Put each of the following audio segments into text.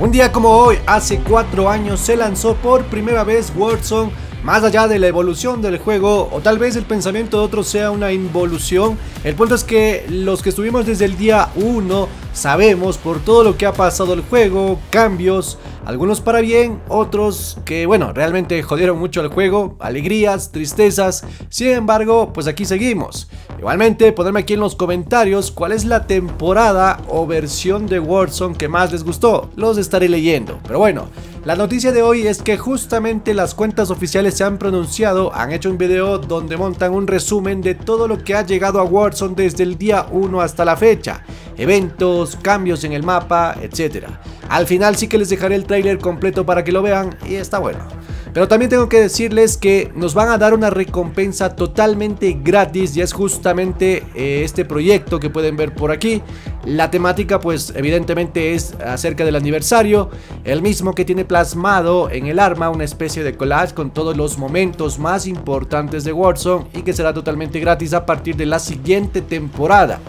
Un día como hoy, hace 4 años, se lanzó por primera vez Warzone más allá de la evolución del juego o tal vez el pensamiento de otros sea una involución, el punto es que los que estuvimos desde el día 1 sabemos por todo lo que ha pasado el juego, cambios, algunos para bien, otros que bueno, realmente jodieron mucho el juego, alegrías, tristezas, sin embargo, pues aquí seguimos. Igualmente, ponerme aquí en los comentarios cuál es la temporada o versión de Warzone que más les gustó, los estaré leyendo, pero bueno, la noticia de hoy es que justamente las cuentas oficiales se han pronunciado, han hecho un video donde montan un resumen de todo lo que ha llegado a Warzone desde el día 1 hasta la fecha, eventos, cambios en el mapa, etc. Al final sí que les dejaré el trailer completo para que lo vean y está bueno. Pero también tengo que decirles que nos van a dar una recompensa totalmente gratis y es justamente eh, este proyecto que pueden ver por aquí. La temática pues evidentemente es acerca del aniversario, el mismo que tiene plasmado en el arma una especie de collage con todos los momentos más importantes de Warzone y que será totalmente gratis a partir de la siguiente temporada.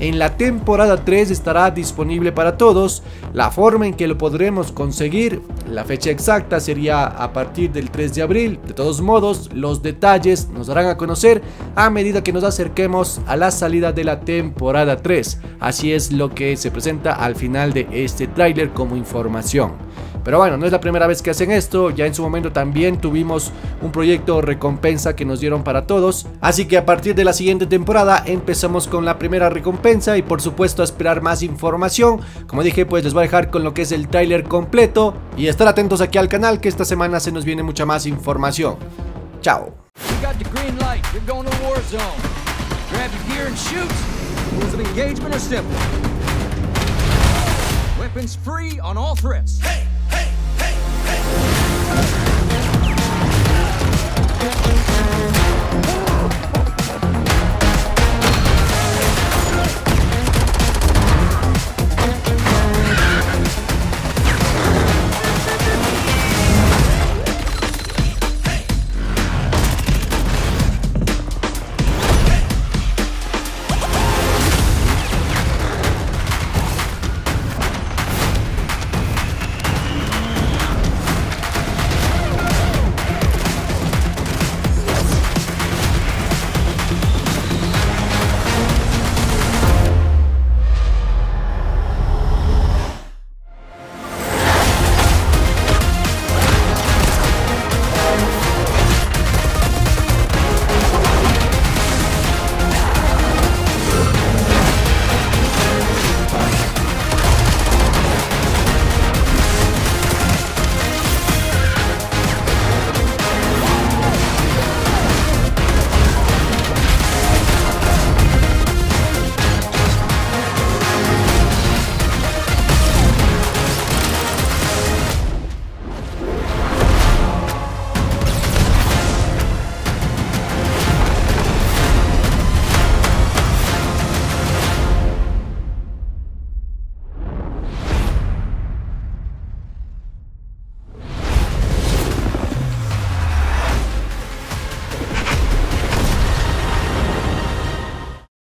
En la temporada 3 estará disponible para todos. La forma en que lo podremos conseguir, la fecha exacta sería a partir del 3 de abril. De todos modos, los detalles nos darán a conocer a medida que nos acerquemos a la salida de la temporada 3. Así es lo que se presenta al final de este tráiler como información. Pero bueno, no es la primera vez que hacen esto, ya en su momento también tuvimos un proyecto recompensa que nos dieron para todos. Así que a partir de la siguiente temporada empezamos con la primera recompensa y por supuesto a esperar más información. Como dije, pues les voy a dejar con lo que es el trailer completo y estar atentos aquí al canal que esta semana se nos viene mucha más información. Chao. Weapons free on all threats. Hey!